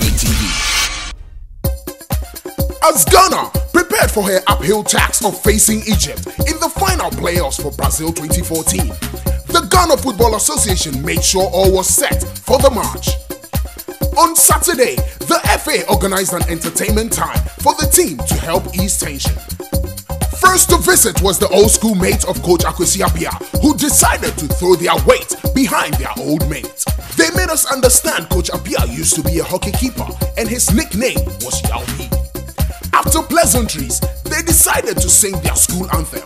Free TV. As Ghana prepared for her uphill task of facing Egypt in the final playoffs for Brazil 2014, the Ghana Football Association made sure all was set for the march. On Saturday, the FA organized an entertainment time for the team to help ease tension. First to visit was the old school mate of coach Kwesi Appiah, who decided to throw their weight behind their old mate. Made us understand Coach Appiah used to be a hockey keeper and his nickname was Yauhi. After pleasantries, they decided to sing their school anthem.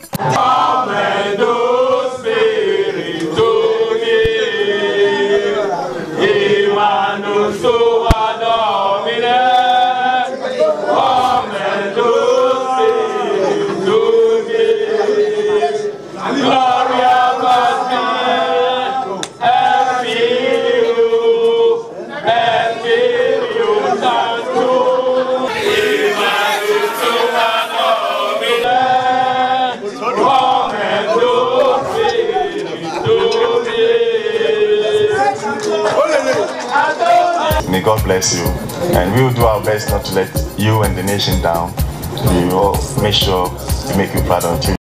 May God bless you. And we will do our best not to let you and the nation down. We will make sure to make you proud until